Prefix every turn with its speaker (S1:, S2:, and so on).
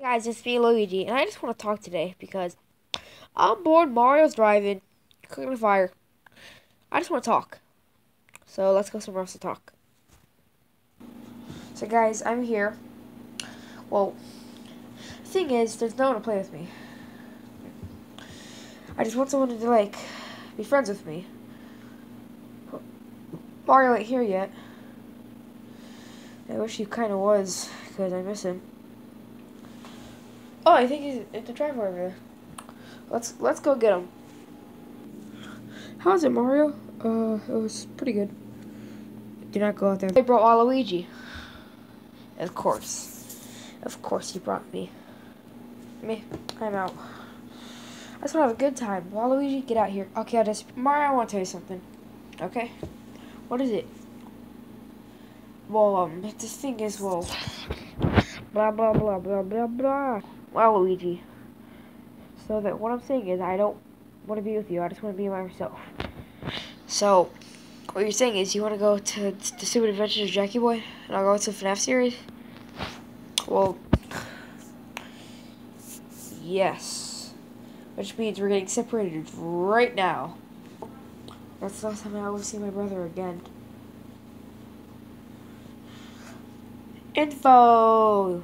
S1: Hey guys, it's me, Luigi, and I just want to talk today because I'm bored. Mario's driving, cooking a fire. I just want to talk. So let's go somewhere else to talk. So guys, I'm here. Well, the thing is, there's no one to play with me. I just want someone to like be friends with me. Mario ain't here yet. I wish he kind of was, because I miss him. Oh, I think he's at the driveway over there. Let's let's go get him. How's it, Mario? Uh, it was pretty good. Do not go out there. I brought Waluigi. Of course, of course, he brought me. Me, I'm out. I just want to have a good time. Waluigi, get out here. Okay, I'll just Mario. I want to tell you something. Okay, what is it? Well, um, this thing is well, blah blah blah blah blah blah. Oh, Waluigi. So that what I'm saying is I don't want to be with you. I just want to be by myself. So what you're saying is you want to go to the Super Adventures of Jackie Boy, and I'll go to the FNAF series. Well, yes, which means we're getting separated right now. That's the last time I will see my brother again. Info.